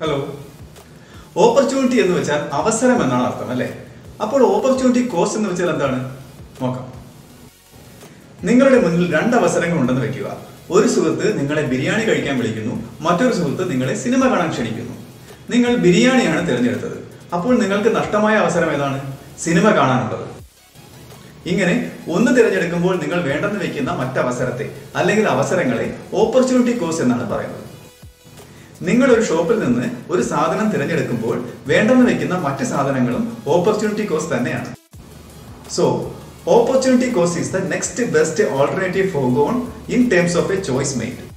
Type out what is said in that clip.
Hello opportunity എന്ന് വെച്ചാൽ അവസരം എന്നാണ് അർത്ഥം അല്ലേ? അപ്പോൾ ഓപ്പർച്യൂണിറ്റി കോസ്റ്റ് എന്ന് വെച്ചാൽ എന്താണ്? നോക്കാം. നിങ്ങളുടെ മുന്നിൽ രണ്ട് അവസരങ്ങൾ ഉണ്ടെന്ന് വെക്കുക. ഒരു സുഹൃത്ത് നിങ്ങളെ ബിരിയാണി കഴിക്കാൻ വിളിക്കുന്നു മറ്റൊരു സുഹൃത്ത് നിങ്ങളെ സിനിമ കാണാൻ ക്ഷണിക്കുന്നു. നിങ്ങൾ ബിരിയാണിയാണ് തിരഞ്ഞെടുത്തത്. അപ്പോൾ നിങ്ങൾക്ക് നഷ്ടമായ അവസരം ഏതാണ്? സിനിമ കാണാനുള്ളത്. ഇങ്ങനെ ഒന്ന് തിരഞ്ഞെടുക്കുമ്പോൾ നിങ്ങൾ വേണ്ടെന്ന് വെക്കുന്ന മറ്റവസരത്തെ അല്ലെങ്കിൽ അവസരങ്ങളെ ഓപ്പർച്യൂണിറ്റി കോസ്റ്റ് എന്നാണ് പറയുന്നത്. നിങ്ങൾ ഒരു ഷോപ്പിൽ നിന്ന് ഒരു സാധനം തിരഞ്ഞെടുക്കുമ്പോൾ വേണ്ടെന്ന് വെക്കുന്ന മറ്റ് സാധനങ്ങളും ഓപ്പർച്യൂണിറ്റി കോസ്റ്റ് തന്നെയാണ്. So opportunity cost is the next best alternative forgone in terms of a choice made